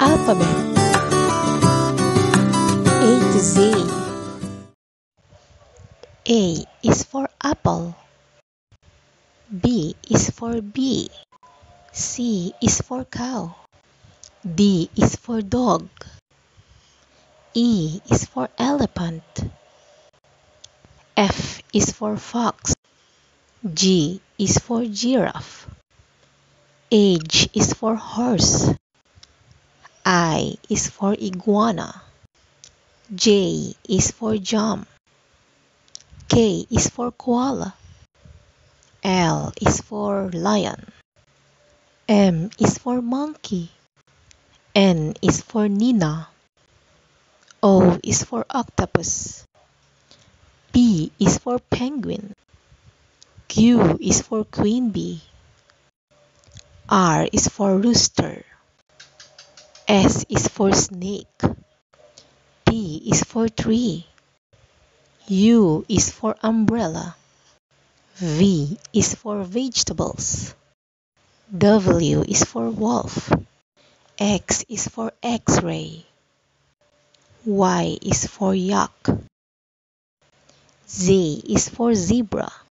Alphabet. A to Z. A is for apple. B is for bee. C is for cow. D is for dog. E is for elephant. F is for fox. G is for giraffe. H is for horse I is for iguana J is for jump K is for koala L is for lion M is for monkey N is for Nina O is for octopus P is for penguin Q is for queen bee R is for rooster S is for snake. T is for tree. U is for umbrella. V is for vegetables. W is for wolf. X is for x-ray. Y is for yak Z is for zebra